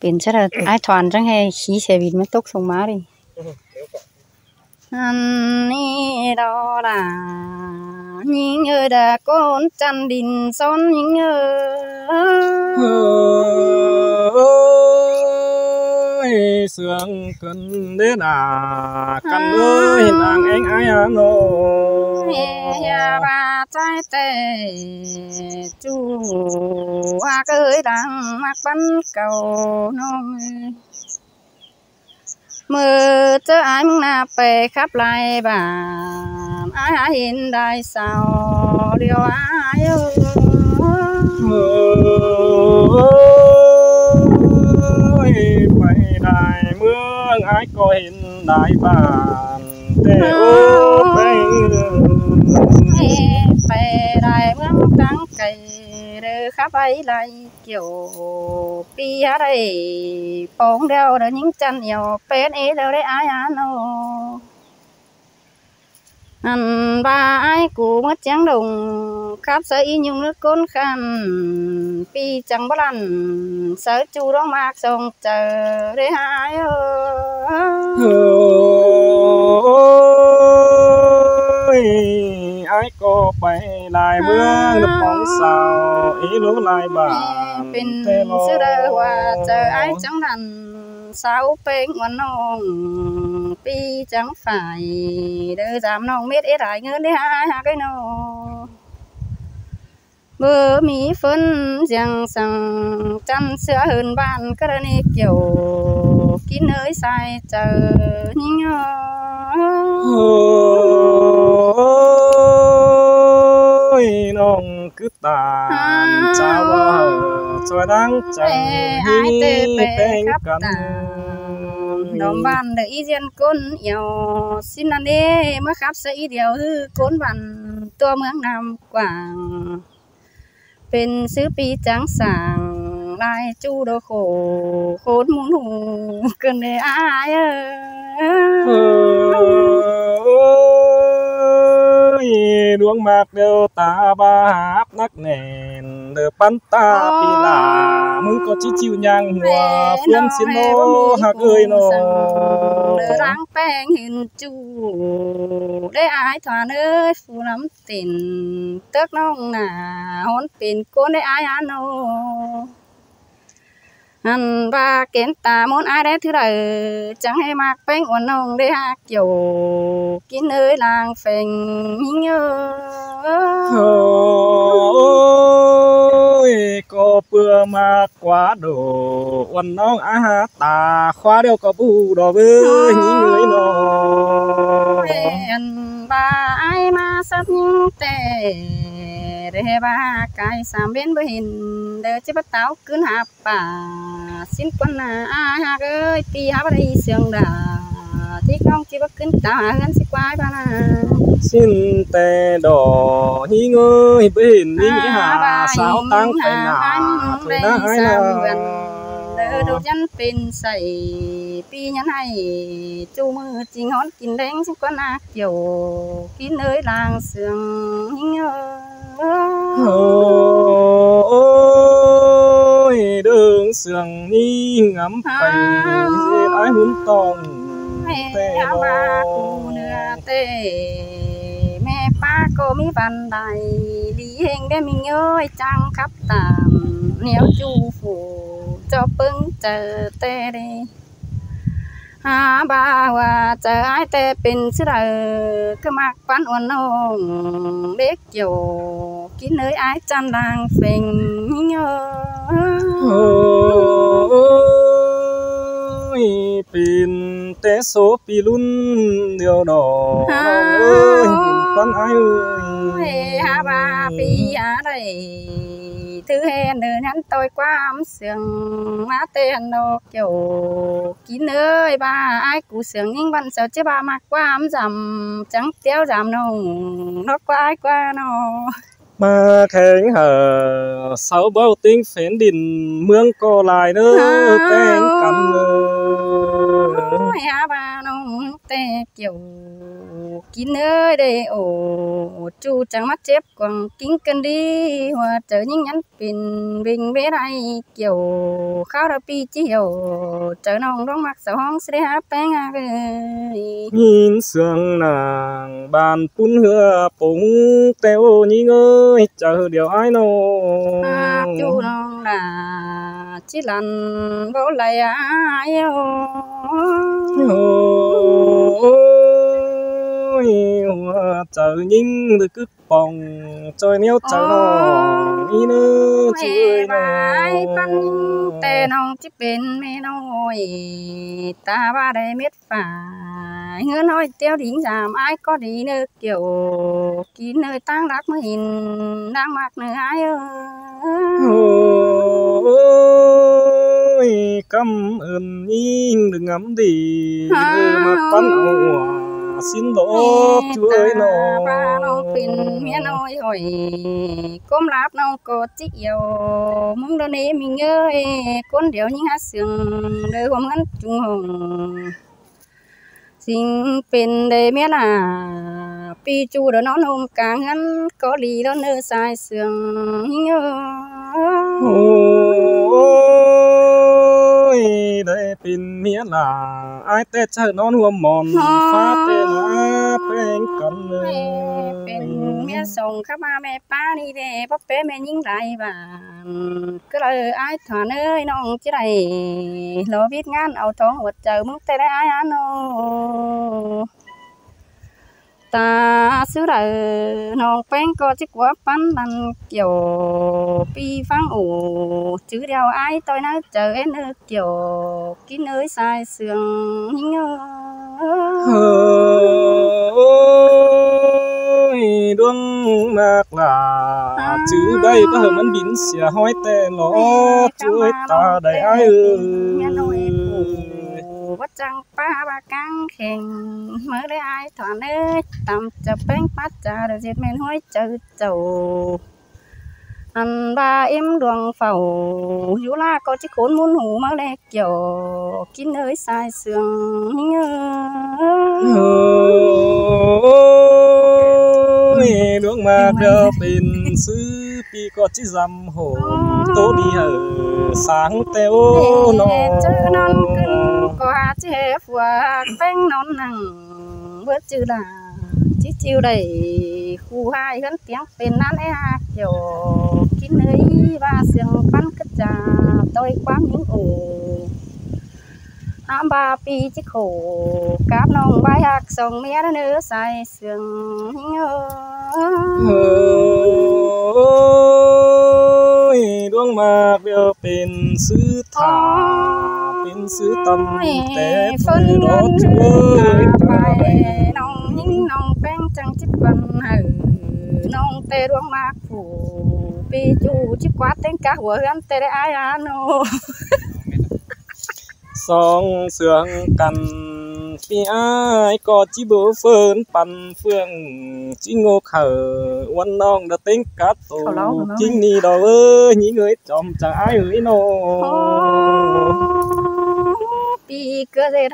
biển chắc là ai thoàn chẳng hay khí xe vịt mới tốc xuống má đi anh đi đó là những người đã con chăn đình son những ơi sương cơn đến à căn ơi nàng anh ai à nô bà trai tề. Chú hoa cưới đang mặc bắn cầu nông mơ cho anh na về khắp lại bàn ai ai hiện đại sao điều ai ơi phải đại mương ai có hiện đại bàn để ô về đại mương trắng cây đưa khắp ấy lại, kiểu pi ở đây bóng đeo được những chân nhiều bên ấy đâu đấy ai ăn nô. Anh ba ai cũ mất trắng đồng, khắp sở y nhung nước côn khăn pi chẳng bắt ăn sở chu đó mạc sông chờ để hai ơi bay lại bước à. nước bóng sao ý lúc lại bà bình xưa đời hòa chờ ai chẳng đành sao bên quan nong pi chẳng phải đỡ dám nong mết ít lại ngớ đi ha ha cái nô bơ mì phân giang rằng chăn sữa hơn bạn cái này kiểu kín nơi sai chờ nhưng phong cứ tàn cha vợ cho đang chẳng hi bên cần đồng bàn để ý dân côn yêu xin anh đi mà khắp sẽ ý điều hư côn bàn tua mương nam quảng bên xứ pi trắng sàng lại chu đồ khổ khốn muốn hùng cần để ai ơi đuông mạc đều ta ba háp nắc nền được bắn ta ờ. pì là mừng có chi chiu nhang hòa phiên xin nô hạc ơi nô răng beng hiền chu để ai thoàn ơi phù lắm tiền tước nông nà hôn tiền cô để ai ăn nô han ba kén ta muốn ai đấy thứ đời chẳng hề mặc bên quần nông để hát kiểu kín nơi làng phèn nhớ. Ôi có bữa mà quá đồ quần nông á hát ta khóa đều có bù đồ với những người nó và ai mà sắp những tệ rê ba cái sam bên bờ hình đờ chế bắt táo cơn hạ bà xin quân à ai hạ ơi ti hạ bà đi sương đà thích không chỉ bắt cơn táo hạ ngân xin quái bà na xin tè đỏ hi ngơi bờ hình hi nghĩa hạ à, sao tăng phải nà thôi đã ai nào đồ chân pin sẩy pi nhắn hay chu mơ chính hón kín đánh con à kiểu kín nơi làng sương hình ơi ôi đường sườn ni ngắm phải dễ ái hún tòng Mẹ bà cụ nửa tê mẹ ba cô mi văn đại lý hình bé mình ơi trăng khắp tạm nếu chu phủ cho bưng chờ tê đi ha ba wa chờ ai tê pin sứ rờ cơ mạc quán uốn ông biết chiều ký nơi ai chăn dang phình nhớ ôi pin té số pi luôn điều đó. Ơi con ai ơi. ha ba pi à đây thứ hè nữ nhắn tôi qua ấm sướng. Má tê hắn nó kiểu kín ơi ba ai cú sướng nhưng bạn sợ chứ ba mặc qua ấm dầm trắng téo dầm nó nó qua ai qua nó mà khánh hờ sáu bao tiếng phén đình mương cô lại nữa tên cầm ngờ. Hả ba nó tê kiểu kín ơi đây. Ồ chú chẳng mắt chép quăng kính cân đi. Hoa trở những nhắn bình bình bé đây kiểu khao ra pi chi hiểu trở nông đóng mặt sao hong sẽ hát bén à nhìn sương nàng bàn phun hứa bụng teo nhí ơi chờ điều ai nô. À, chú nông là chỉ lần vô lại ai ôi chờ nhìn được cứ bồng chơi néo chờ nó ý nữa chơi bài phân tê nông chỉ bên mẹ nôi ta ba đây miết phải ngứa nói tiêu đỉnh giảm ai có đi nữa kiểu kín nơi tăng đắc mới hình đang mặc nơi ai ơi cảm ơn nhìn đừng ngắm đi mà bắn ảo xin lỗi chú ơi nó ba nó pin mía nói hồi cốm lạp nó có chỉ yêu muốn đâu nè mình ơi. Con điều những hát sương đời hôm ngắn trung hồng. Xin pin đây mía là pi chu đó nó nôm càng ngắn có lý đó nơi sai sương. Nhớ ôi đây pin mía là ai tê chờ non huom mòn phá tê là bên cần bên mẹ sông các ba mẹ ba đi để bắp bé mẹ nhìn lại và cứ lời ai thỏa ơi non chứ đây lo biết ngán ảo thong vật chờ muốn tê đây ai ăn ô xứ đời non quen có chiếc quá bắn lần kiểu pi phăng ủ chứ đeo ai tôi nói chờ em kiểu kín nơi sai sương nhớ ôi đuông mạc là chứ đây có hờ mắn biến xìa hói tè ló chuối ta đầy ai ơi bắt trăng pa ba căng khen mới đây ai thỏa ơi tầm chập bánh phát trà được diệt men hói chờ chầu. Ăn ba em đường phẩu dù là có chiếc khốn muốn hủ mà lẹ kiểu kín ơi sai sương ôi đường mà đeo pin sư pi có chỉ dăm hồ tô đi ở sáng teo nó chế phùa, tanh non nằng, bớt chữ là chỉ chiêu đầy khu hai hơn tiếng tên nan e kiểu, kín nơi và sương bắn cất trà, tôi quá những ổ. Ham ba pi chiếc khổ, cáp nong bay hạc sông mía nó nữa say sương ơi đuông mạc biểu pin sư thảo sư tâm tế phân đó chúa nong những nong beng trăng chích vần hờ nong tê ruộng mạc phù. Pi chu chích quá tên cá của hắn tê đấy ai ăn nô. Song sương cần phi ai có chỉ bố phơn pan phương. Chỉ ngô khở quân nong đã tính cá tù chính ni đó ơi những người chồng chẳng ai ơi nô pi cơ dê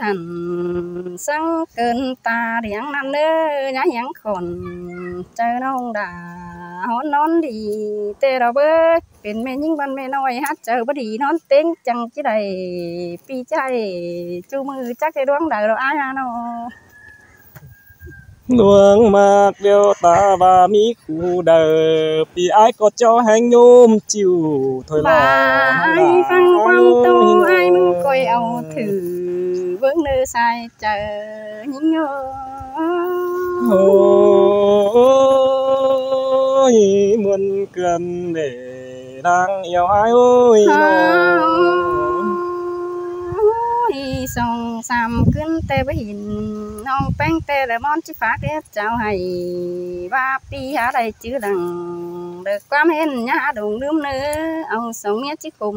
sáng cơn ta điang nan nơ nhá nhãng khổn chơi nông đà hón nón đi, tê đó bơ biển mê nhưng văn mê nói, hát chờ bơ đi nón tiếng chẳng chứ đầy. Pi chay chu mư chắc cái đoán đời đó ai à nuông mặc điều ta và mi khu đờ. Vì ai có cho hành nhôm chịu thôi là ai phăng quang tu ai muốn coi âu thử vướng nơi sai chờ những ngơ ôi muốn cần để đang yêu ai ôi à hi song sam cưng tê với hin nong bang te là mon chứ pha cái chào hay. Ba pi há đây chứ đằng được quan hên nhá đường nước nữa ông sống nhé chứ cùng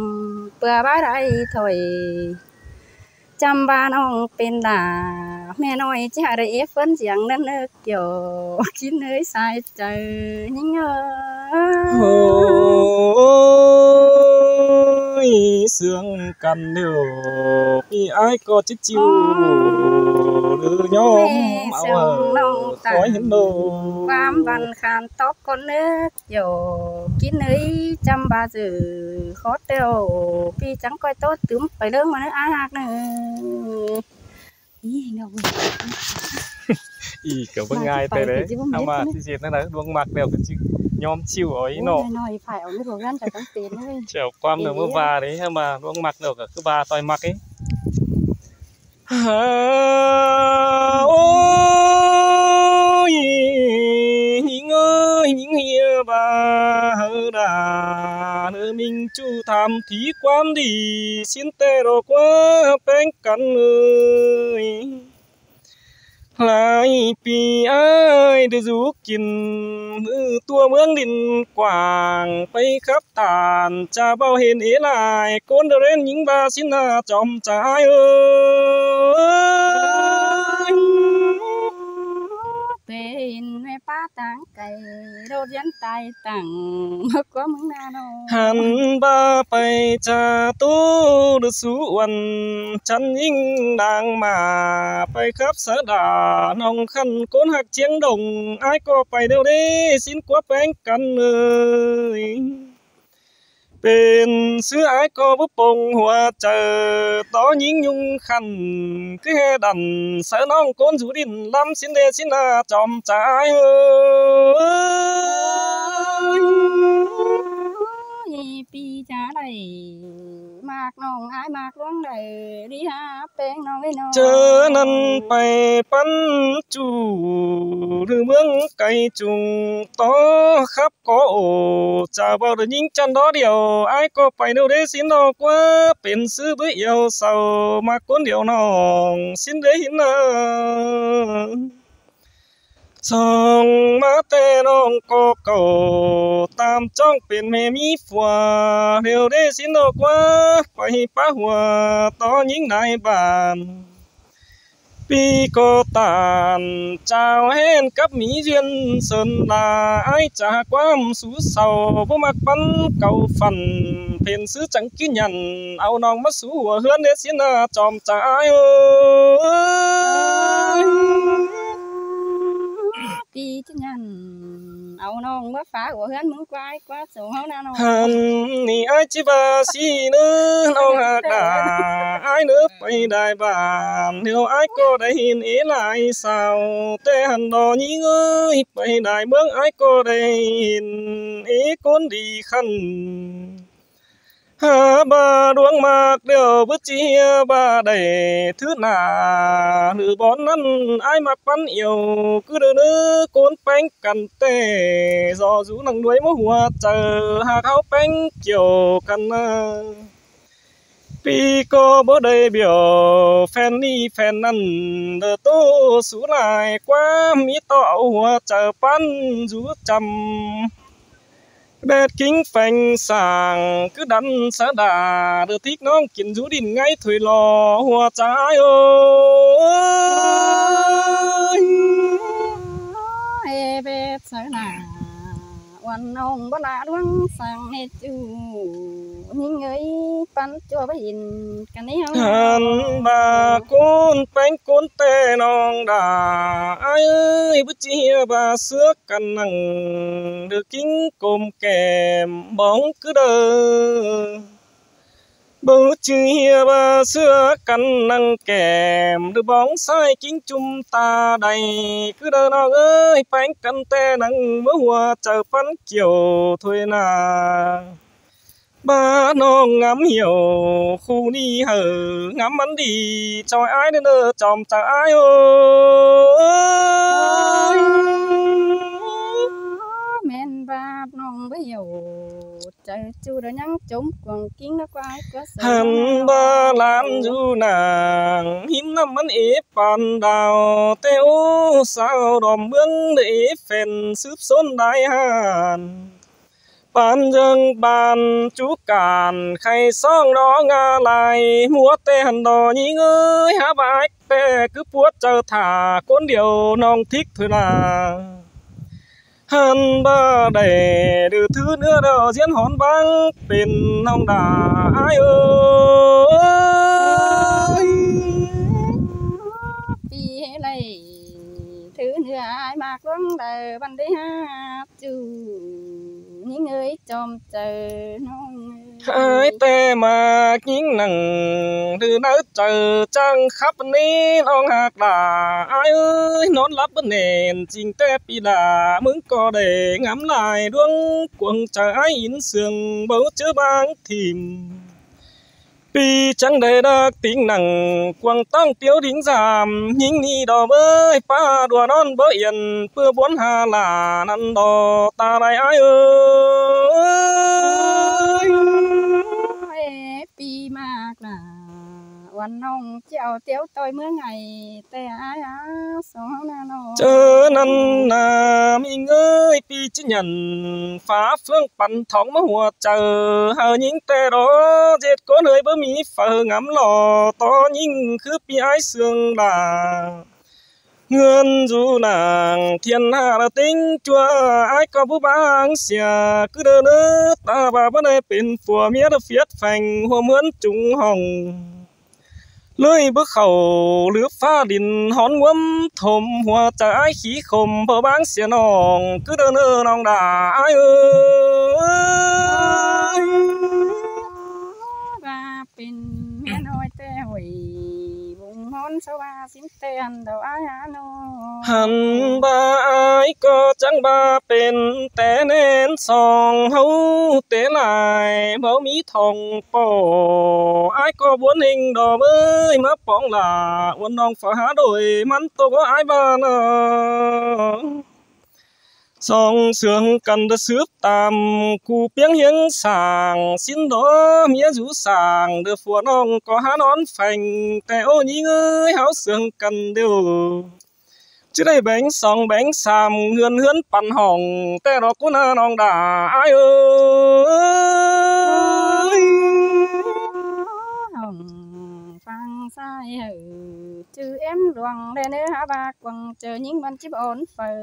bừa ba đây thôi. Chăm ba nong bên là mẹ nói chứ hà đây ép phân giảng nên kiểu chín nơi sai trời nhưng ngờ sương cằn nếu khi ai có chiếc chiu lư nhóm áo ở khói hiến đồ bám văn khàn tóc con nước dầu kín ấy trăm ba dự khó tiêu. Pi chẳng coi tốt tướng phải đơn mà nó ai hạc nè. ý hình đâu ý kiểu vâng ngay thế đấy. mà thì gì nó đấy đuông mặt đều cái chữ nhóm chiều ấy đấy chèo quam được mưa va đấy mà đuông mặt được cứ ba toi mặc ấy. Ôi những ơi những hia bà hơ đà nơi mình chu tham thí quan đi xin tê rồi quá bên cạnh ơi lại pi ai để rú kín tua mương đình quảng, bay khắp tàn, cha bao hiền ý lại, con đồ lên những ba xin là chồng trái ơi bên có hắn ba bay cha tu được sú uẩn, chân những đang mà bay khắp sở đà. Nông khăn cốn hạc chiếng đồng, ai có bay đâu đi, xin quá bánh căn ơi bên xứ ái có búp bông hoa chờ, đó những nhung khăn. Cứ he đần sợ non cốn rủ đình lắm, xin đê xin là chòm trái ơi. Pi cha mạc nong ai mạc luang đây đi ha pen nong ấy nong chớ năn bay bắn chủ, rư mương cây trùng, to khắp có ổ, chả bao được những chân đó điều. Ai có phải đâu đấy xin nó quá biển sư với yêu sầu mà cuốn điều nòng, xin đấy hin song ma tê nong có cầu, tam trong biển mê mi phua điều đấy xin nó quá phải phá hòa to những đại bàn. Pi cô tàn, chào hẹn cấp mỹ duyên sơn là ai trả quam sú sầu. Vô mặt bắn cầu phần phiền sứ chẳng ký nhận ao nong mất sú hùa hướng để xin là chòm trái ơi pi chứ nhằn áo nong mất phá của hươn muốn quay quá sổ háo na nong hàn ni ai chỉ ba xí nữa nong hạc đà ai nữa phải đại bàn nếu ai có đại hình ý lại sao? Tê hàn đò nhí ơi phải đại bước ai có đại hình ý côn đi khăn ha ba đuông mạc đều bứt chi ba đầy. Thứ nà, nữ bón ăn, ai mặc bắn yêu cứ đỡ nữ cuốn bánh cần tê do rú nằng đuối mô hùa, chờ hà khao bánh chiều cần pi cô bố đây biểu phen ni phen ăn đờ tô sú lại quá mỹ tọ hùa, chờ pan rú chầm bét kính phanh sàng, cứ đắn xã đà được thích nó kiện rú đình ngay thủy lò hoa trái ơi. Bét sợ đà nong ông bó đoán sang hết chú Nhưng ơi pan cho bà hình cái này không? Hàn bà côn bánh côn tê nong đà ai ơi bức chia bà xưa căn nặng được kính cồm kèm bóng cứ đờ bố hia ba xưa căn năng kèm đưa bóng sai kính chung ta đầy cứ đờ nó ơi bánh căn tê nắng mưa hoa chờ phán kiểu thôi nà ba nó ngắm hiểu khu ni hở ngắm bắn đi cho ai đến nơ chòm chả ai ơi men ba nong bây giờ chu đã nhắn chúng còn kiến nó quay có sợ hàn ba lan du nàng hiếm năm bắn ế bàn đào. Teo sao đòm bướng để phèn sướp xôn đại hàn. Ban dân ban chú càn khay song đó nga lại. Múa tê hẳn đò nhí ơi há bạch tê cứ puốt chờ thả. Côn điều nong thích thôi là hân ba để được thứ nữa đó, diễn hòn vang tiền ông đà ai ơi. Vì này, thứ nữa ai mà con đời ban đi hát chú những người chom chờ nông hai tê mà kiến nằng từ nỡ chờ trăng khắp ní long hạt là ai ơi nón lắp bên nền chính tép đi là mừng có để ngắm lại đuông quần trái in sương, bấu chớ bang thìm. Pi chẳng để đắc tiếng nặng quăng tăng tiêu đính giảm nhìn ni đỏ bơi pha đùa non bơi yên. Bữa bốn hà là năn đò, ta này ai ơi? pi mạc làวันน้องเจ้าเตี้ยวต่อยเมื่อไงแต่อายอาสองนาโน chớ năn là mi ơi pi chứ nhận phá phương bắn thóng mà hùa chờ hờ những tê đó dệt có nơi bơ mi phở ngắm lò to nhưng cứ pi ái xương là Ngân du nàng thiên hạ là tính chúa ai có bố bang xìa, cứ đơ nơ ta bà bên đây bên phùa mía đó phiết phành hoa mướn trung hồng. Lưới bước khẩu lướt pha đình, hón ngấm thồm hoa trái khí khom bờ bang xìa nòng, cứ đơ nơ nòng đà, ai ơi. hẳn ba ai có chẳng ba bên té nên song hấu té lại bảo mi thòng bò. Ai có muốn hình đỏ mới mà bóng là quân đồng phá đôi mắn tôi có ai ba nào? song sương cần đã sướp tam cụ biếng hiếng sàng. Xin đó mía rú sàng đưa phùa nong có há nón phành. Tèo nhí ơi háo sương cần đều. Chứ đây bánh song bánh sàm, hươn hươn pan hỏng tè đó cũng nà nong đà, ai ơi! Hồng, phang sai hử chứ em luồng lên nữa hả bạc, quần chờ những bạn chip ổn. Phải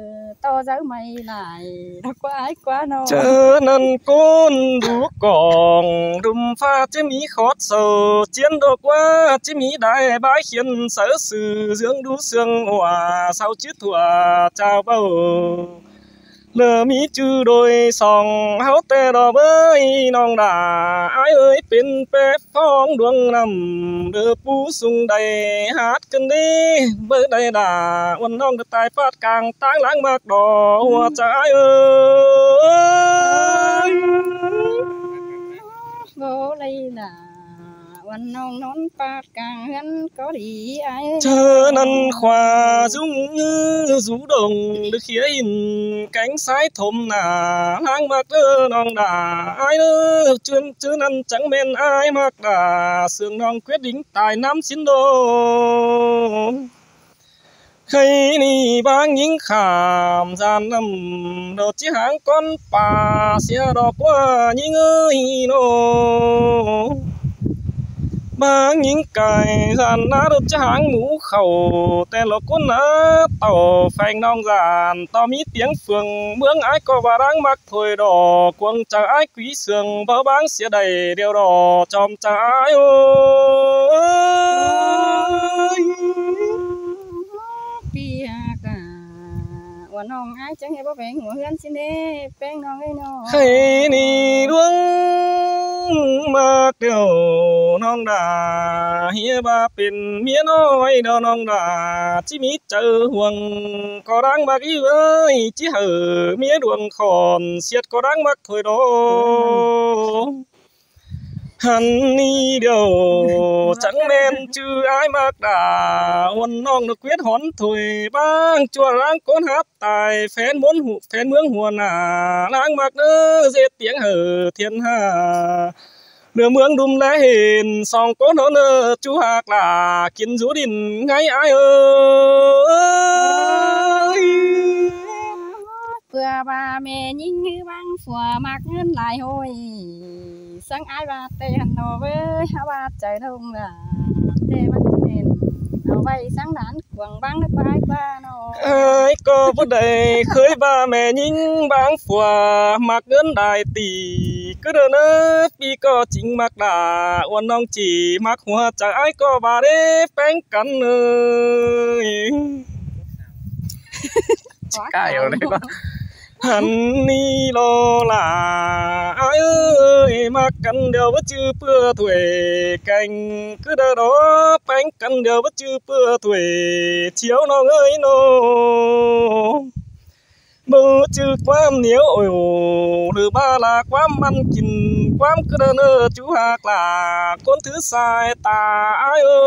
to giáo mây lại đã quá ái quá nó chờ nần côn đủ còn đùm pha chứ mỹ khót sầu chiến đồ quá chứ mỹ đại bái khiến sở sự dưỡng đủ xương hòa sau chứ thua chào bầu nơ mi chư đôi sòng, háo tê đò bơi nong đà ai ơi pin pê phong đuông nằm. Đưa pú sung đầy hát cân đi bơi đầy đà quần nong được tài phát càng tang lãng mạc đỏ hoa trái ơi. Nó đây là วันน้องนอนปาดกลางเฮือนก็ดีไอ้ chờ năn khoa dung như rú đồng được khía in cánh sái thôm nà lang mạc lơ nong đà ai lơ chuyên chứ năn chẳng men ai mạc đà sương nong quyết định tài nam xin đô khi ni bang những khảm gian nằm đồ chỉ hàng con bà xe đỏ qua những ơi nô ba những cài dàn ná đốt cho hàng mũ khẩu. Tên là con ná tàu, phanh nong giàn to mít tiếng phường mướng ái có và đang mặc thôi đỏ quân chẳng ái quý sường bơ báng xía đầy đều đỏ chòm chẳng ái ôi nong ai chẳng hề bao bèn ngủ hươn xin đê bèn nong ấy nong hay ni đuông bạc đều nong đà hia ba pin mía nói đó nong đà. Chỉ mít chờ huồng, có đang bạc yêu ơi chỉ hở mía đuông khòn, siết có đang bạc thôi đó khăn ni đầu trắng men chứ ai mặc đã huân nong được quyết hón thổi bang chùa láng con hát tài phén muốn hụ phén mướng huồn à láng mặc nữa dễ tiếng hở thiên hà. Nửa mướng đùm lẽ hình song có nó nơ chú hạc là. Kiến rú đình ngay ai ơi. Vừa bà mẹ nhìn như băng phùa mặc ngân lại hồi sáng ai ba tê hàn nô với há ba chạy đâu là tê bắt tiền nó vay sáng đán quảng băng nước bay ba nồi ơi cô vấn đề khơi ba mẹ nhìn bang phùa mặc ngân đại tỷ cứ đờ nơ vì có chính mặc đà uốn nong chỉ mặc hoa chẳng ai có bà đế bánh cắn ơi. Cài ở đấy ba hắn ni lo là ai ơi, mà cần đều bất chư bưa tuổi cành. Cứ đờ đó bánh cần đều bất chư bưa tuổi chiếu nó ngơi nó. Mơ chư quam nếu ôi ồ lư ba là quam ăn kín quam cứ đờ nơ chú hạc là con thứ sai ta ai ơi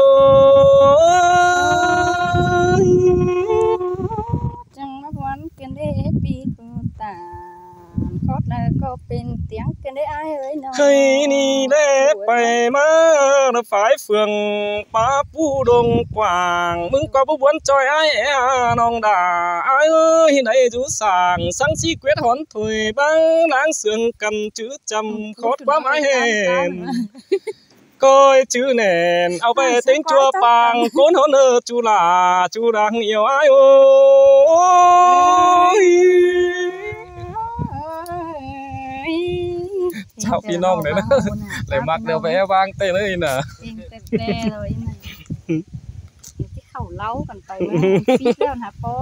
chẳng nó vẫn kiên đế pi cô khót là có bên tiếng kiên đế ai ơi nó hay ni đế bày má nó phải phường ba pu đông quảng. Mừng có bu buồn choi ai à nong đà ai ơi này chú sàng. Sáng chi quyết hón thổi băng lãng sương cầm chữ chầm khót quá mãi hèn. coi chữ nền ao về tiếng chua pàng cốn hôn ơ chú là chú đang yêu ai ôi ชาวพี่น้องเลยนะเลยมักเดี๋ยวไปแอบวางเต้เลยน่ะเองเต้เลยน่ะที่เขาเล่ากันไปว่าปีแล้วนะพ่อ